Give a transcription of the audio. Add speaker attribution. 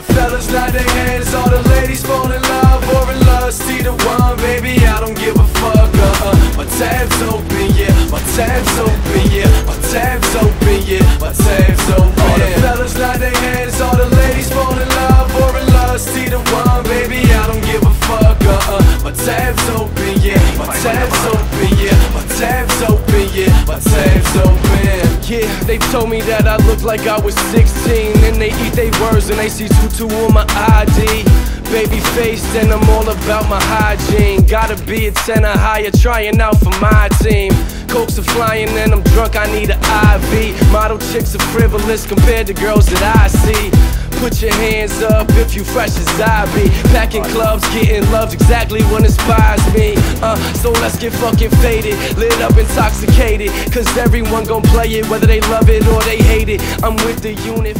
Speaker 1: the fellas nod their heads, all the ladies fall in love or in lust. See the one, baby, I don't give a fuck. Uh -uh. My tab's open, yeah. My tab's open, yeah. My tab's open, yeah. My tab's open. All the fellas nod their heads, all the ladies fall in love or in lust. See the one, baby, I don't give a fuck. Uh -uh. My tab's open, yeah. My tab's open, yeah. My tab's open, yeah. My tab's open. They told me that I look like I was 16 And they eat they words and they see tutu on my ID Baby faced and I'm all about my hygiene. Gotta be a 10 or higher trying out for my team. Cokes are flying and I'm drunk, I need an IV chicks are frivolous compared to girls that I see. Put your hands up if you fresh as I be Packing clubs, getting love's exactly what inspires me. Uh, So let's get fucking faded, lit up, intoxicated. Cause everyone gon' play it, whether they love it or they hate it. I'm with the unit,